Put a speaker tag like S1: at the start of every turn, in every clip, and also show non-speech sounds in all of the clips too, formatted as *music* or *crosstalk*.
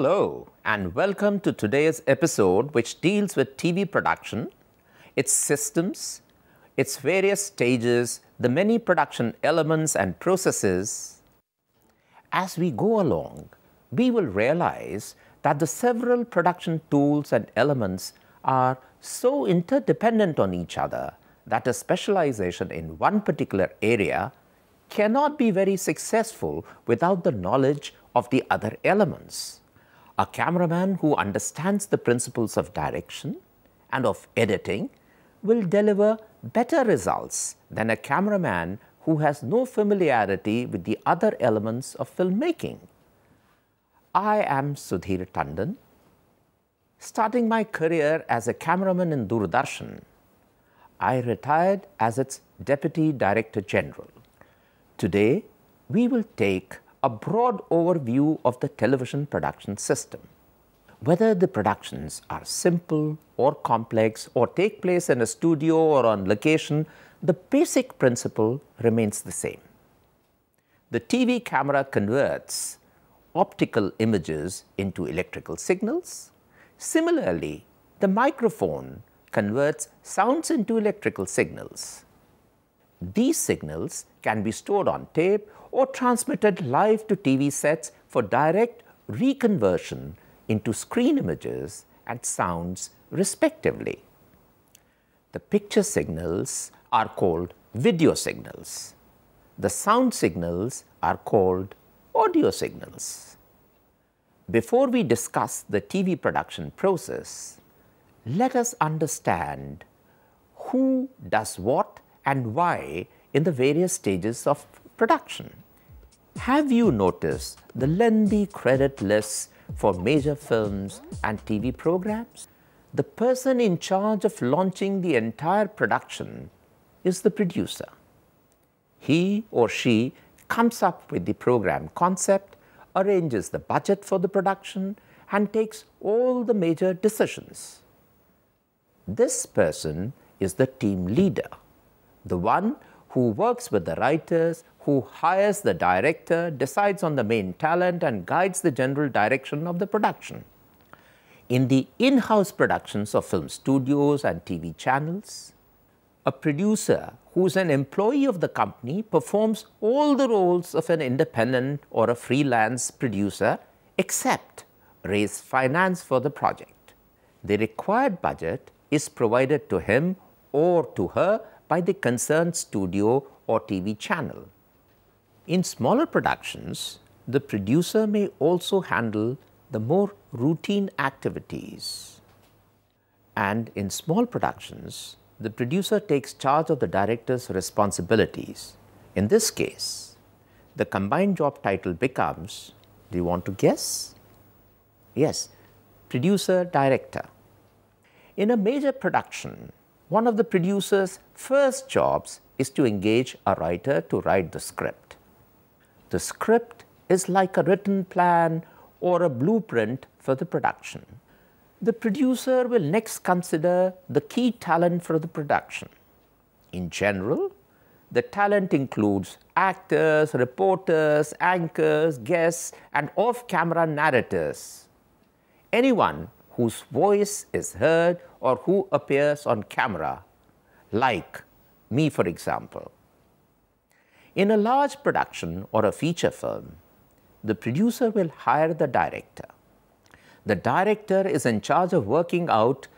S1: Hello, and welcome to today's episode, which deals with TV production, its systems, its various stages, the many production elements and processes. As we go along, we will realize that the several production tools and elements are so interdependent on each other that a specialization in one particular area cannot be very successful without the knowledge of the other elements. A cameraman who understands the principles of direction and of editing will deliver better results than a cameraman who has no familiarity with the other elements of filmmaking. I am Sudhir Tandon. Starting my career as a cameraman in Doordarshan, I retired as its Deputy Director General. Today, we will take a broad overview of the television production system. Whether the productions are simple or complex or take place in a studio or on location, the basic principle remains the same. The TV camera converts optical images into electrical signals. Similarly, the microphone converts sounds into electrical signals. These signals can be stored on tape or transmitted live to TV sets for direct reconversion into screen images and sounds respectively. The picture signals are called video signals. The sound signals are called audio signals. Before we discuss the TV production process, let us understand who does what and why in the various stages of production. Have you noticed the lengthy credit lists for major films and TV programs? The person in charge of launching the entire production is the producer. He or she comes up with the program concept, arranges the budget for the production, and takes all the major decisions. This person is the team leader, the one who works with the writers, who hires the director, decides on the main talent, and guides the general direction of the production. In the in house productions of film studios and TV channels, a producer who is an employee of the company performs all the roles of an independent or a freelance producer except raise finance for the project. The required budget is provided to him or to her by the concerned studio or TV channel. In smaller productions, the producer may also handle the more routine activities. And in small productions, the producer takes charge of the director's responsibilities. In this case, the combined job title becomes, do you want to guess? Yes, producer director. In a major production, one of the producer's first jobs is to engage a writer to write the script. The script is like a written plan or a blueprint for the production. The producer will next consider the key talent for the production. In general, the talent includes actors, reporters, anchors, guests, and off camera narrators. Anyone whose voice is heard or who appears on camera, like me, for example. In a large production or a feature film, the producer will hire the director. The director is in charge of working out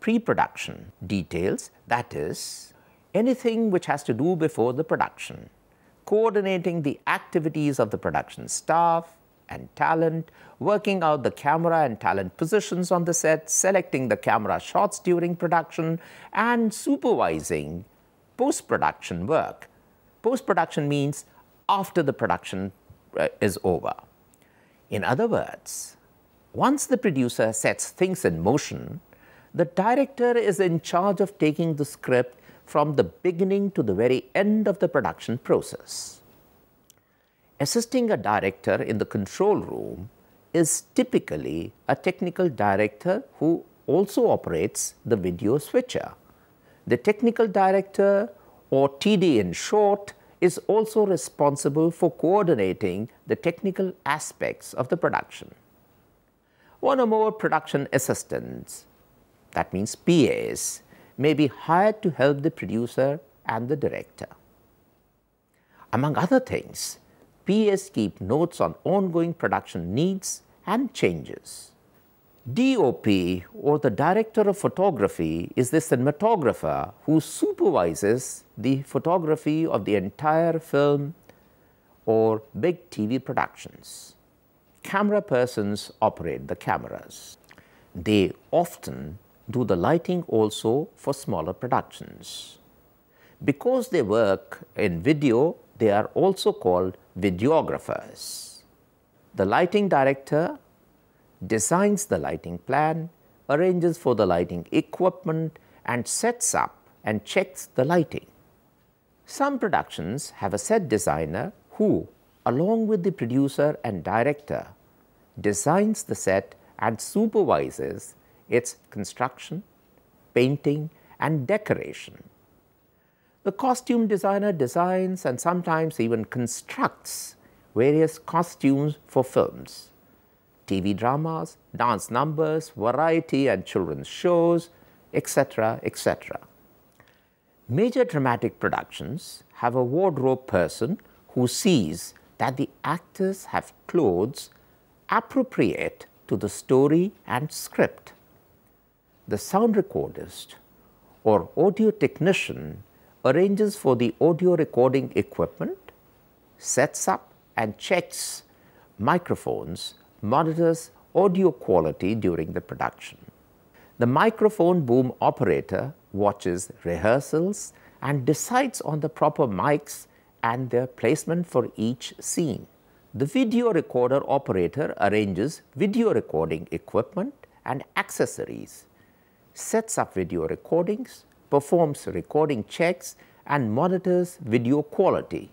S1: pre production details, that is, anything which has to do before the production, coordinating the activities of the production staff, and talent, working out the camera and talent positions on the set, selecting the camera shots during production, and supervising post production work. Post production means after the production uh, is over. In other words, once the producer sets things in motion, the director is in charge of taking the script from the beginning to the very end of the production process assisting a director in the control room is typically a technical director who also operates the video switcher. The technical director, or TD in short, is also responsible for coordinating the technical aspects of the production. one or more production assistants, that means PAs, may be hired to help the producer and the director. Among other things, PAs keep notes on ongoing production needs and changes. DOP or the director of photography is the cinematographer who supervises the photography of the entire film or big TV productions. Camera persons operate the cameras. They often do the lighting also for smaller productions. Because they work in video, they are also called videographers. The lighting director designs the lighting plan, arranges for the lighting equipment and sets up and checks the lighting. Some productions have a set designer who, along with the producer and director, designs the set and supervises its construction, painting and decoration. The costume designer designs and sometimes even constructs various costumes for films. TV dramas, dance numbers, variety and children's shows, etc., etc. Major dramatic productions have a wardrobe person who sees that the actors have clothes appropriate to the story and script. The sound recordist or audio technician arranges for the audio recording equipment, sets up and checks microphones monitors audio quality during the production. The microphone boom operator watches rehearsals and decides on the proper mics and their placement for each scene. The video recorder operator arranges video recording equipment and accessories, sets up video recordings, performs recording checks and monitors video quality.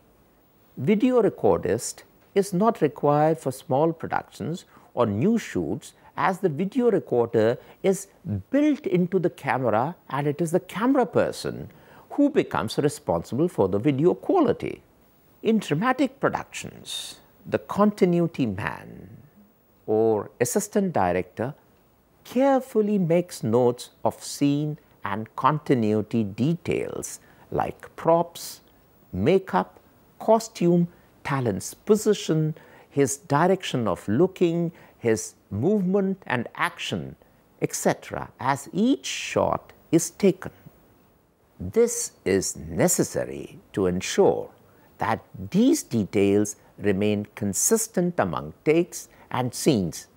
S1: Video recordist is not required for small productions or new shoots as the video recorder is built into the camera and it is the camera person who becomes responsible for the video quality. In dramatic productions, the continuity man or assistant director carefully makes notes of scene and continuity details like props, makeup, costume talent's position, his direction of looking, his movement and action, etc., as each shot is taken. This is necessary to ensure that these details remain consistent among takes and scenes.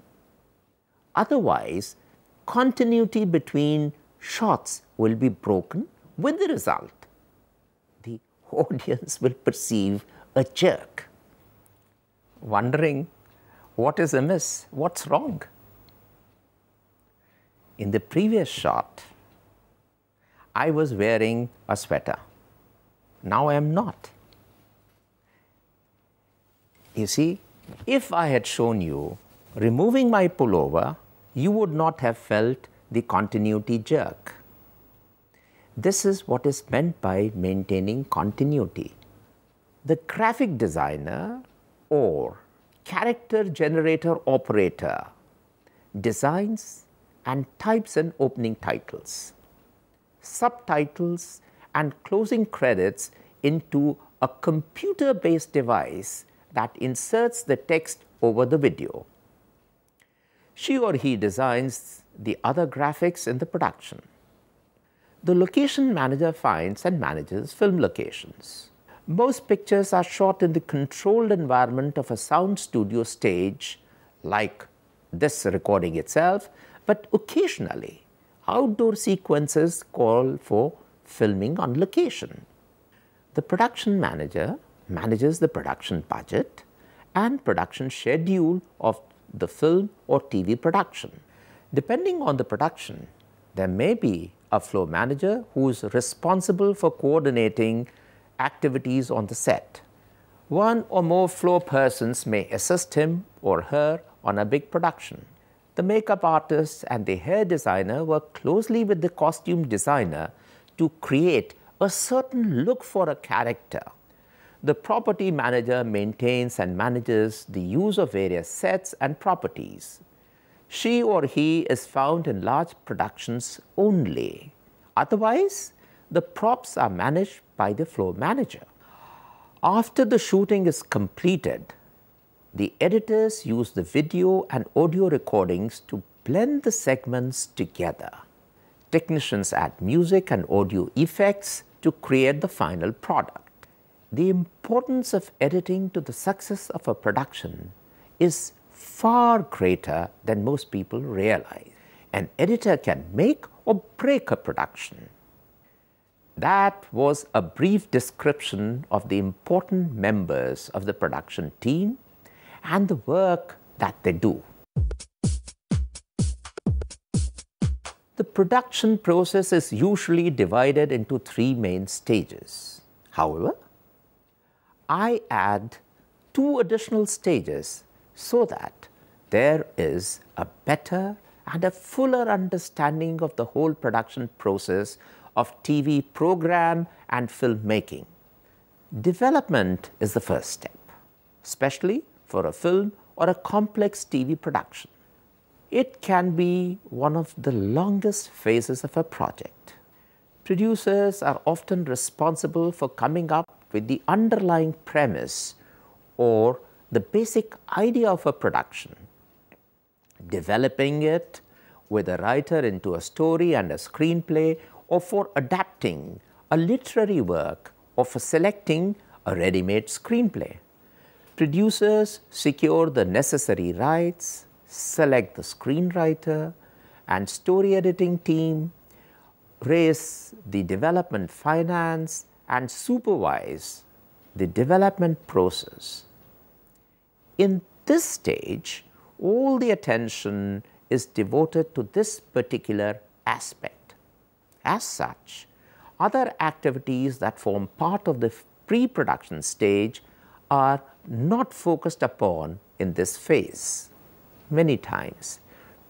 S1: Otherwise, continuity between shots will be broken with the result the *laughs* audience will perceive a jerk, wondering what is amiss, what's wrong. In the previous shot, I was wearing a sweater. Now I am not. You see, if I had shown you removing my pullover, you would not have felt the continuity jerk. This is what is meant by maintaining continuity the graphic designer or character generator operator designs and types in opening titles, subtitles and closing credits into a computer based device that inserts the text over the video. She or he designs the other graphics in the production. The location manager finds and manages film locations. Most pictures are shot in the controlled environment of a sound studio stage like this recording itself, but occasionally outdoor sequences call for filming on location. The production manager manages the production budget and production schedule of the film or TV production. Depending on the production, there may be a floor manager who is responsible for coordinating activities on the set. One or more floor persons may assist him or her on a big production. The makeup artist and the hair designer work closely with the costume designer to create a certain look for a character. The property manager maintains and manages the use of various sets and properties. She or he is found in large productions only. Otherwise, the props are managed by the floor manager. After the shooting is completed, the editors use the video and audio recordings to blend the segments together. Technicians add music and audio effects to create the final product. The importance of editing to the success of a production is far greater than most people realize. An editor can make or break a production. That was a brief description of the important members of the production team and the work that they do. The production process is usually divided into three main stages. However, I add two additional stages so that there is a better and a fuller understanding of the whole production process of TV program and filmmaking. Development is the first step, especially for a film or a complex TV production. It can be one of the longest phases of a project. Producers are often responsible for coming up with the underlying premise or the basic idea of a production, developing it with a writer into a story and a screenplay or for adapting a literary work or for selecting a ready-made screenplay. Producers secure the necessary rights, select the screenwriter and story editing team, raise the development finance and supervise the development process. In this stage, all the attention is devoted to this particular aspect. As such, other activities that form part of the pre-production stage are not focused upon in this phase. Many times,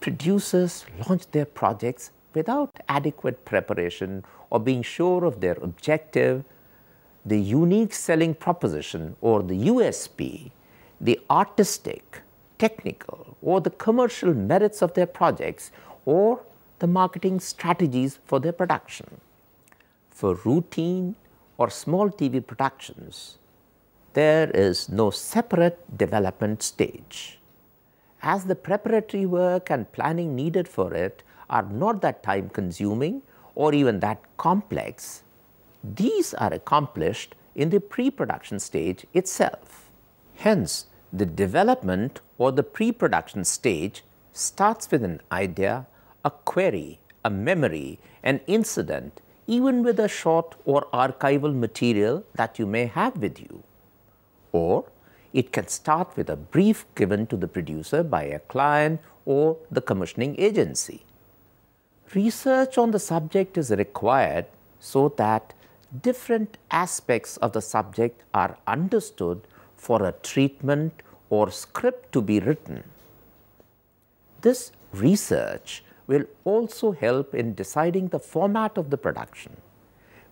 S1: producers launch their projects without adequate preparation or being sure of their objective, the unique selling proposition or the USP, the artistic, technical, or the commercial merits of their projects or the marketing strategies for their production. For routine or small TV productions, there is no separate development stage. As the preparatory work and planning needed for it are not that time consuming or even that complex, these are accomplished in the pre-production stage itself. Hence, the development or the pre-production stage starts with an idea, a query, a memory, an incident, even with a short or archival material that you may have with you or it can start with a brief given to the producer by a client or the commissioning agency. Research on the subject is required so that different aspects of the subject are understood for a treatment or script to be written. This research will also help in deciding the format of the production.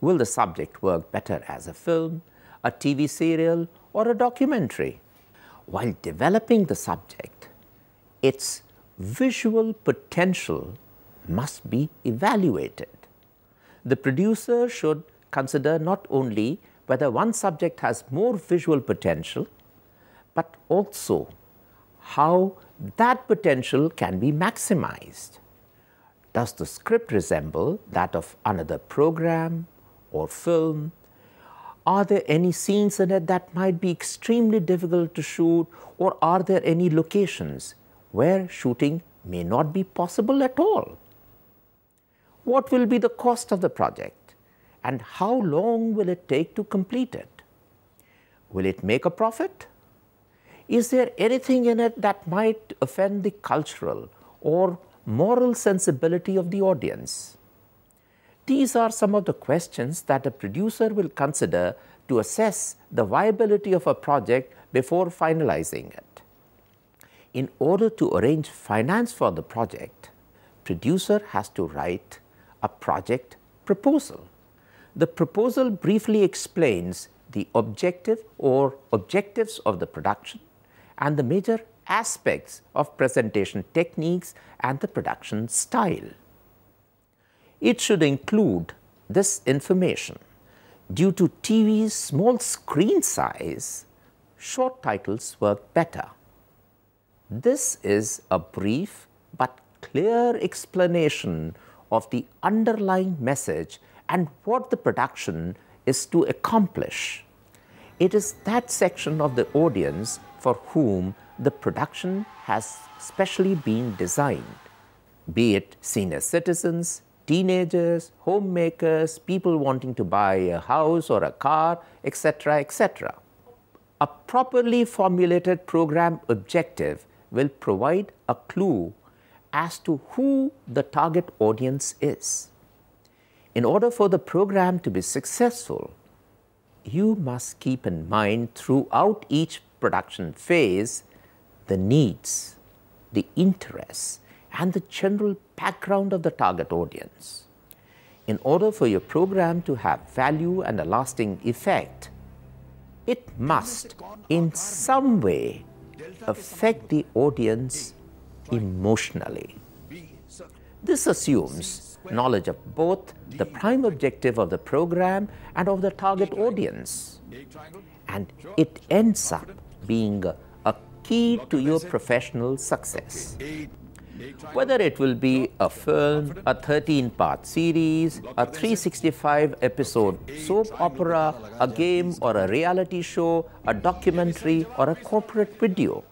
S1: Will the subject work better as a film, a TV serial or a documentary. While developing the subject, its visual potential must be evaluated. The producer should consider not only whether one subject has more visual potential, but also how that potential can be maximized. Does the script resemble that of another program or film are there any scenes in it that might be extremely difficult to shoot or are there any locations where shooting may not be possible at all? What will be the cost of the project and how long will it take to complete it? Will it make a profit? Is there anything in it that might offend the cultural or moral sensibility of the audience? These are some of the questions that a producer will consider to assess the viability of a project before finalizing it. In order to arrange finance for the project, producer has to write a project proposal. The proposal briefly explains the objective or objectives of the production and the major aspects of presentation techniques and the production style. It should include this information. Due to TV's small screen size, short titles work better. This is a brief but clear explanation of the underlying message and what the production is to accomplish. It is that section of the audience for whom the production has specially been designed, be it senior citizens, teenagers, homemakers, people wanting to buy a house or a car, etc., etc. A properly formulated program objective will provide a clue as to who the target audience is. In order for the program to be successful, you must keep in mind throughout each production phase the needs, the interests, and the general background of the target audience. In order for your program to have value and a lasting effect, it must in some way affect the audience emotionally. This assumes knowledge of both the prime objective of the program and of the target audience. And it ends up being a, key to your professional success. Whether it will be a film, a 13 part series, a 365 episode soap opera, a game or a reality show, a documentary, or a corporate video.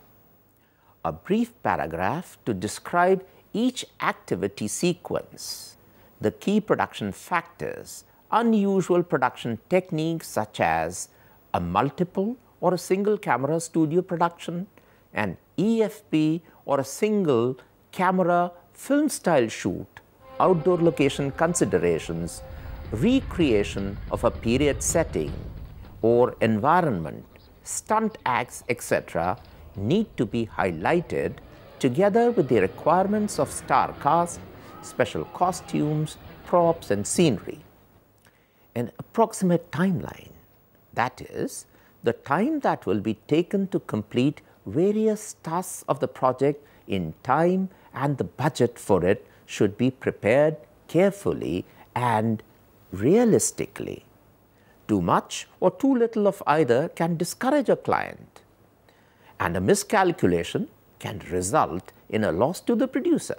S1: A brief paragraph to describe each activity sequence, the key production factors, unusual production techniques such as a multiple or a single camera studio production, an EFP or a single camera film style shoot, outdoor location considerations, recreation of a period setting or environment, stunt acts, etc., need to be highlighted together with the requirements of star cast, special costumes, props, and scenery. An approximate timeline, that is, the time that will be taken to complete various tasks of the project in time and the budget for it should be prepared carefully and realistically. Too much or too little of either can discourage a client, and a miscalculation can result in a loss to the producer.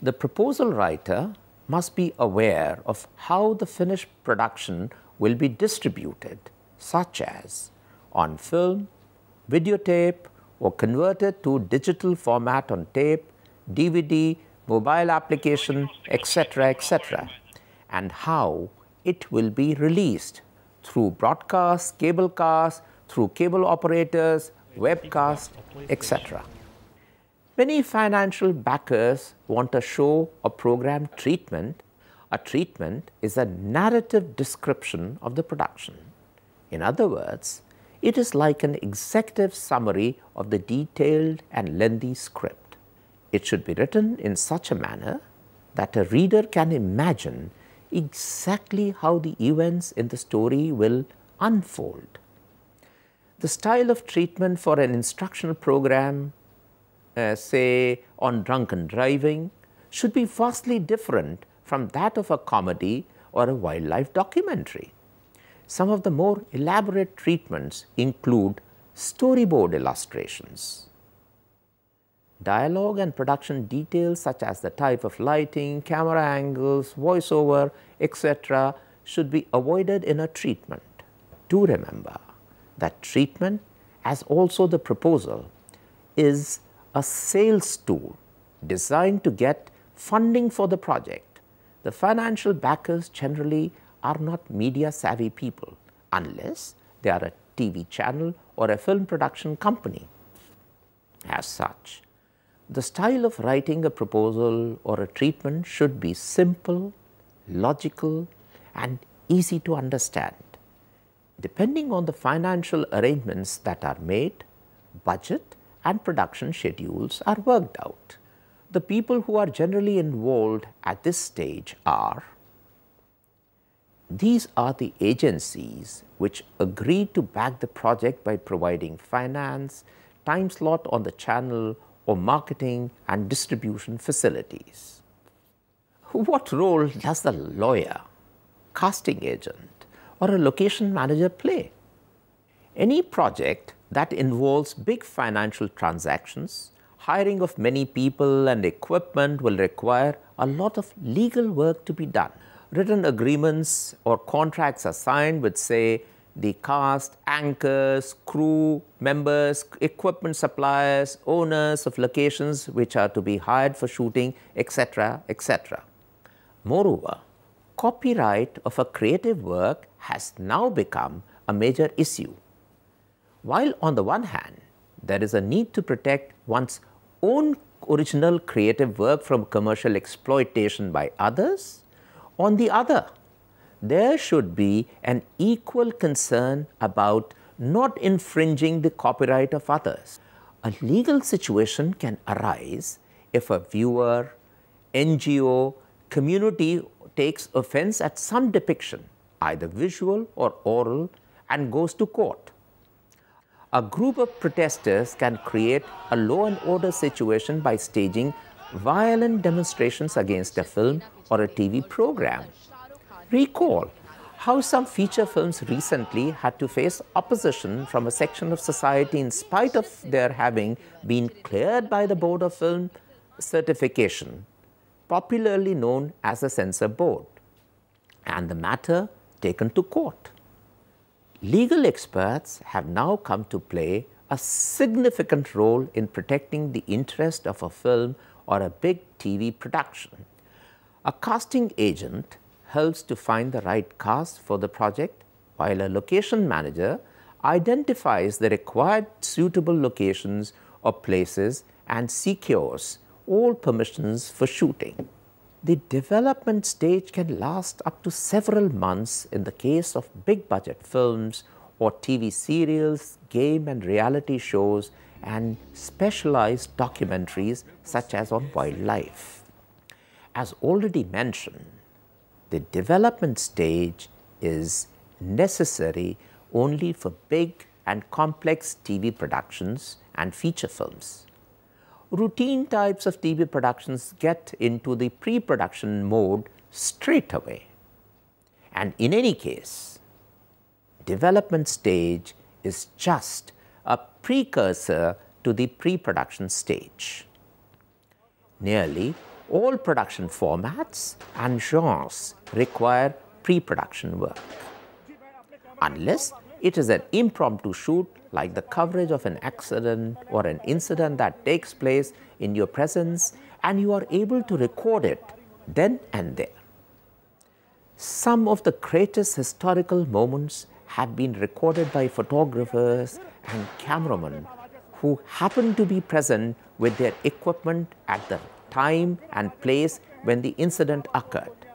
S1: The proposal writer must be aware of how the finished production will be distributed, such as on film, videotape, or converted to digital format on tape, DVD, mobile application, etc., etc., and how it will be released through broadcast, cablecast, through cable operators, webcast, etc. Many financial backers want a show or program treatment. A treatment is a narrative description of the production. In other words, it is like an executive summary of the detailed and lengthy script. It should be written in such a manner that a reader can imagine exactly how the events in the story will unfold. The style of treatment for an instructional program, uh, say on drunken driving, should be vastly different from that of a comedy or a wildlife documentary. Some of the more elaborate treatments include storyboard illustrations. Dialogue and production details such as the type of lighting, camera angles, voiceover, etc. should be avoided in a treatment. Do remember that treatment as also the proposal is a sales tool designed to get funding for the project. The financial backers generally are not media savvy people unless they are a TV channel or a film production company. As such, the style of writing a proposal or a treatment should be simple, logical, and easy to understand. Depending on the financial arrangements that are made, budget and production schedules are worked out. The people who are generally involved at this stage are these are the agencies which agreed to back the project by providing finance, time slot on the channel, or marketing and distribution facilities. What role does the lawyer, casting agent, or a location manager play? Any project that involves big financial transactions, hiring of many people and equipment will require a lot of legal work to be done. Written agreements or contracts are signed with, say, the cast, anchors, crew, members, equipment suppliers, owners of locations which are to be hired for shooting, etc., etc. Moreover, copyright of a creative work has now become a major issue. While on the one hand, there is a need to protect one's own original creative work from commercial exploitation by others, on the other, there should be an equal concern about not infringing the copyright of others. A legal situation can arise if a viewer, NGO, community takes offense at some depiction, either visual or oral, and goes to court. A group of protesters can create a law and order situation by staging violent demonstrations against a film or a TV program. Recall how some feature films recently had to face opposition from a section of society in spite of their having been cleared by the Board of Film Certification, popularly known as the Censor Board, and the matter taken to court. Legal experts have now come to play a significant role in protecting the interest of a film or a big TV production. A casting agent helps to find the right cast for the project, while a location manager identifies the required suitable locations or places and secures all permissions for shooting. The development stage can last up to several months in the case of big budget films or TV serials, game and reality shows and specialized documentaries such as on wildlife. As already mentioned, the development stage is necessary only for big and complex TV productions and feature films. Routine types of TV productions get into the pre-production mode straight away. And in any case, development stage is just a precursor to the pre-production stage. Nearly all production formats and genres require pre-production work. Unless it is an impromptu shoot like the coverage of an accident or an incident that takes place in your presence and you are able to record it then and there. Some of the greatest historical moments have been recorded by photographers and cameramen who happened to be present with their equipment at the time and place when the incident occurred.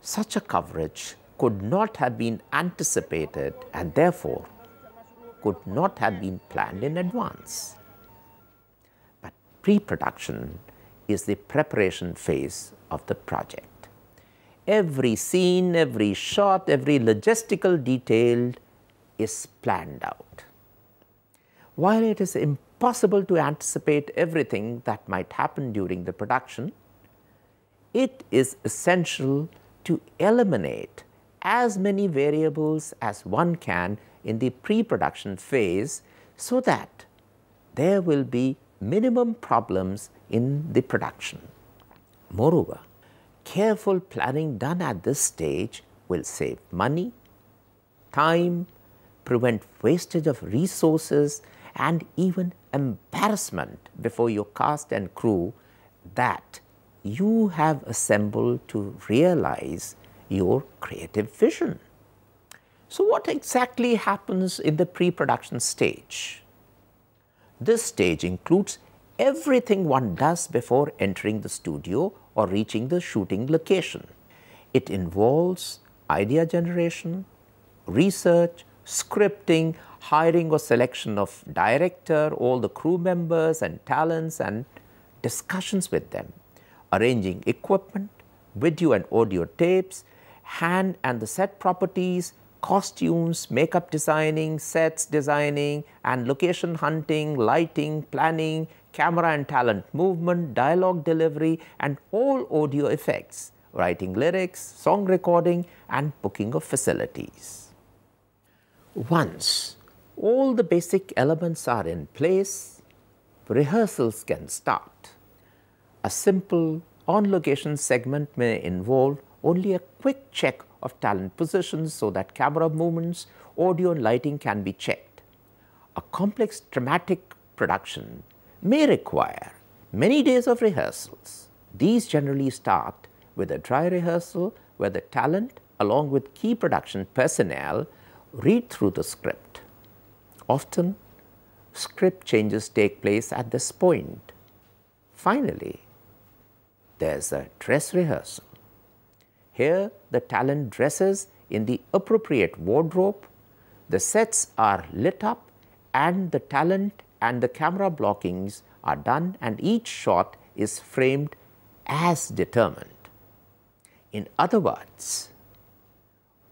S1: Such a coverage could not have been anticipated and therefore could not have been planned in advance. But pre-production is the preparation phase of the project. Every scene, every shot, every logistical detail is planned out. While it is impossible to anticipate everything that might happen during the production, it is essential to eliminate as many variables as one can in the pre-production phase so that there will be minimum problems in the production. Moreover, careful planning done at this stage will save money, time, prevent wastage of resources and even embarrassment before your cast and crew that you have assembled to realize your creative vision. So, what exactly happens in the pre production stage? This stage includes everything one does before entering the studio or reaching the shooting location. It involves idea generation, research, scripting, hiring or selection of director, all the crew members and talents and discussions with them, arranging equipment, video and audio tapes, hand and the set properties, costumes, makeup designing, sets designing, and location hunting, lighting, planning, camera and talent movement, dialogue delivery, and all audio effects, writing lyrics, song recording, and booking of facilities. Once all the basic elements are in place, rehearsals can start. A simple on location segment may involve only a quick check of talent positions so that camera movements, audio and lighting can be checked. A complex dramatic production may require many days of rehearsals. These generally start with a dry rehearsal where the talent along with key production personnel read through the script. Often, script changes take place at this point. Finally, there's a dress rehearsal. Here, the talent dresses in the appropriate wardrobe, the sets are lit up, and the talent and the camera blockings are done, and each shot is framed as determined. In other words,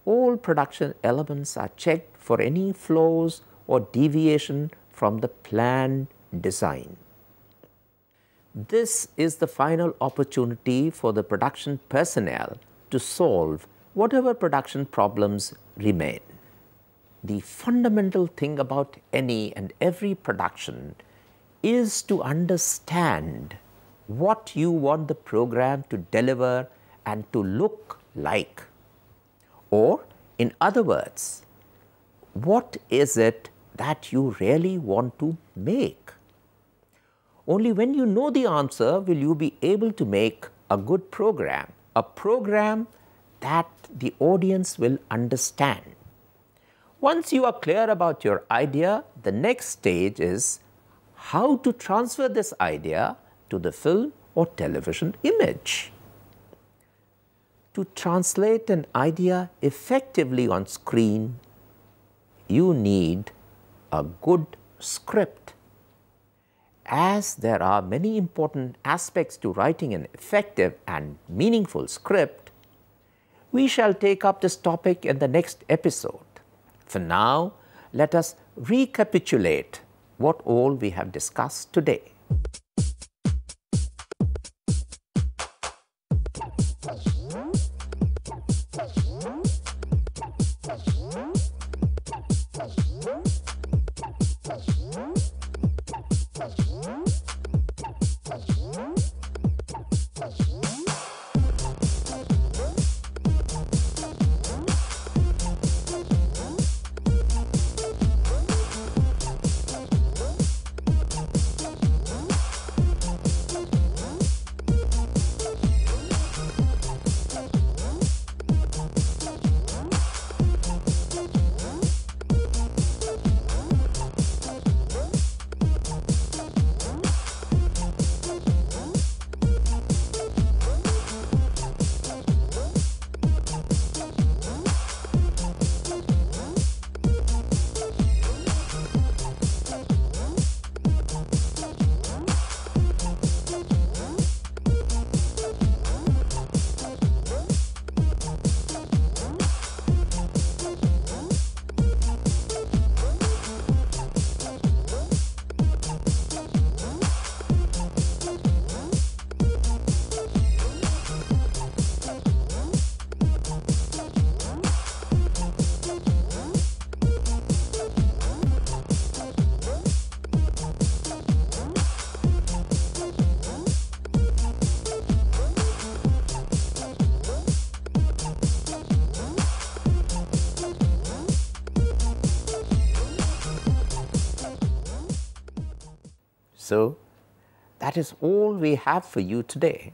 S1: all production elements are checked for any flaws or deviation from the planned design. This is the final opportunity for the production personnel to solve whatever production problems remain. The fundamental thing about any and every production is to understand what you want the program to deliver and to look like. Or, in other words, what is it that you really want to make? Only when you know the answer will you be able to make a good program a program that the audience will understand. Once you are clear about your idea, the next stage is how to transfer this idea to the film or television image. To translate an idea effectively on screen, you need a good script as there are many important aspects to writing an effective and meaningful script, we shall take up this topic in the next episode. For now, let us recapitulate what all we have discussed today. Música that is all we have for you today.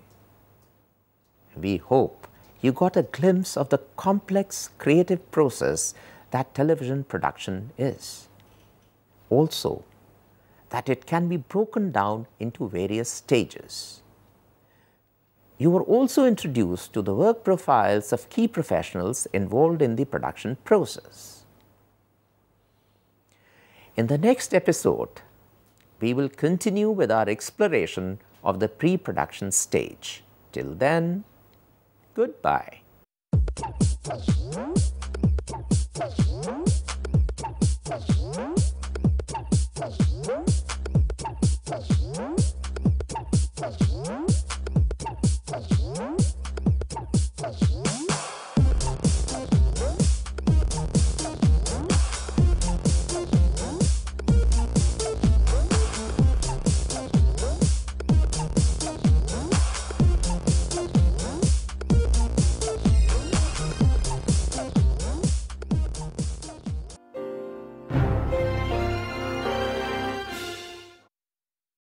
S1: We hope you got a glimpse of the complex creative process that television production is. Also, that it can be broken down into various stages. You were also introduced to the work profiles of key professionals involved in the production process. In the next episode, we will continue with our exploration of the pre-production stage. Till then, goodbye.